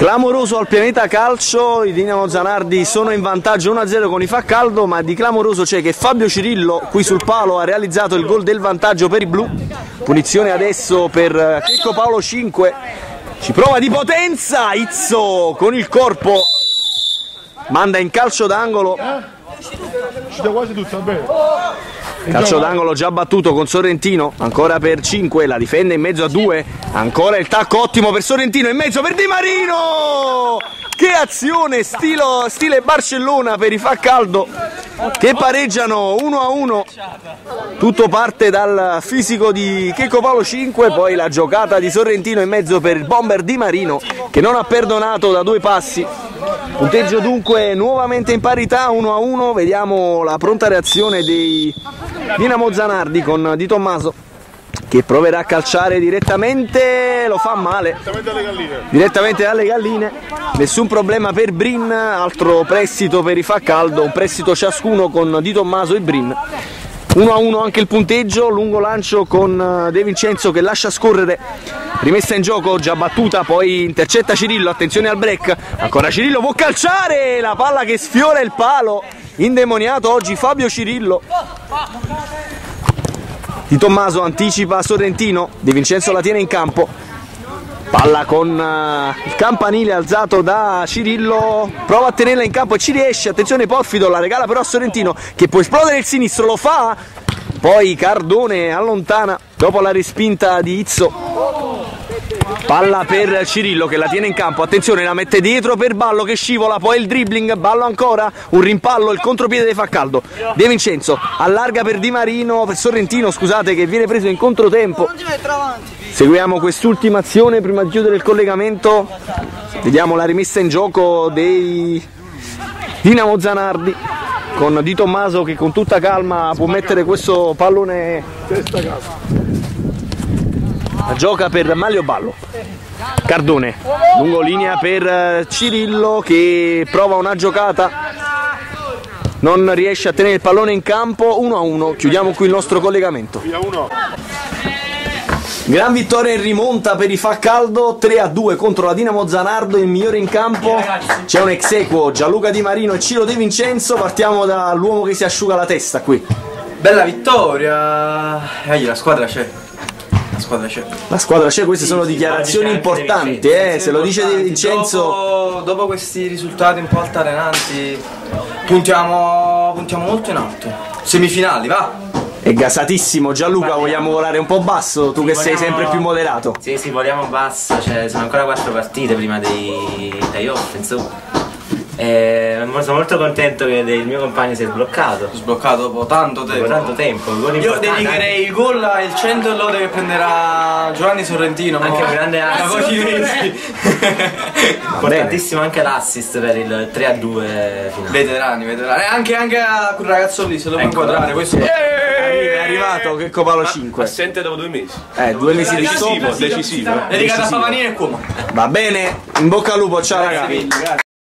Clamoroso al pianeta calcio, i Dinamo Zanardi sono in vantaggio 1-0 con i fa caldo, ma di clamoroso c'è che Fabio Cirillo qui sul palo ha realizzato il gol del vantaggio per i blu. Punizione adesso per Checco Paolo 5. Ci prova di potenza, Izzo con il corpo. Manda in calcio d'angolo. Ci dà quasi tutto, va bene. Calcio d'angolo già battuto con Sorrentino, ancora per 5, la difende in mezzo a 2, ancora il tacco ottimo per Sorrentino, in mezzo per Di Marino! Che azione, stilo, stile Barcellona per i fa caldo che pareggiano 1 a 1. Tutto parte dal fisico di Checco Paolo 5, poi la giocata di Sorrentino in mezzo per il bomber Di Marino che non ha perdonato da due passi. Punteggio dunque nuovamente in parità 1 a 1, vediamo la pronta reazione dei Dinamo Zanardi con Di Tommaso che proverà a calciare direttamente, lo fa male, Direttamente alle galline. direttamente dalle galline, nessun problema per Brin, altro prestito per i fa caldo, un prestito ciascuno con Di Tommaso e Brin. 1 a 1 anche il punteggio, lungo lancio con De Vincenzo che lascia scorrere, rimessa in gioco, già battuta, poi intercetta Cirillo, attenzione al break, ancora Cirillo può calciare, la palla che sfiora il palo, indemoniato oggi Fabio Cirillo. Di Tommaso anticipa Sorrentino, De Vincenzo la tiene in campo. Palla con eh, il campanile alzato da Cirillo, prova a tenerla in campo e ci riesce, attenzione Porfido, la regala però a Sorrentino che può esplodere il sinistro, lo fa, poi Cardone allontana dopo la respinta di Izzo. Palla per Cirillo che la tiene in campo, attenzione la mette dietro per Ballo che scivola, poi il dribbling, Ballo ancora, un rimpallo, il contropiede di Faccaldo. De Vincenzo allarga per Di Marino, per Sorrentino scusate che viene preso in controtempo. Seguiamo quest'ultima azione prima di chiudere il collegamento, vediamo la rimessa in gioco dei Dinamo Zanardi con Di Tommaso che con tutta calma può mettere questo pallone gioca per Maglio Ballo. Cardone, lungo linea per eh, Cirillo che prova una giocata. Non riesce a tenere il pallone in campo 1 a 1. Chiudiamo qui il nostro collegamento. Gran vittoria in rimonta per i fa caldo 3 a 2 contro la Dinamo Zanardo. Il migliore in campo c'è un ex equo Gianluca Di Marino e Ciro De Vincenzo. Partiamo dall'uomo che si asciuga la testa qui. Bella vittoria! Eh, la squadra c'è. La squadra c'è. La squadra c'è, queste sono dichiarazioni importanti, eh, se lo dice De Vincenzo. Dopo, dopo questi risultati un po' altalenanti, puntiamo, puntiamo molto in alto. Semifinali, va! È gasatissimo Gianluca, vogliamo volare un po' basso, tu che sei sempre più moderato. Sì, sì, vogliamo basso, cioè sono ancora quattro partite prima dei playoff, insomma. E sono molto contento che il mio compagno si è sbloccato. Sbloccato dopo tanto Dopo tempo. tanto tempo, Io dedicherei il gol e il 100 e lode che prenderà Giovanni Sorrentino. Anche un grande assist. Importantissimo anche l'assist per il 3 a 2 finale. veterani, veterani. E anche, anche a quel ragazzo lì, se lo può Ecco, inquadrare. Questo È arrivato che Copalo 5. Assente dopo due mesi. Eh, due mesi di Decisivo, stop. decisivo. eh. Dedicato a Pavanini e Como. Va bene, in bocca al lupo, ciao ragazzi.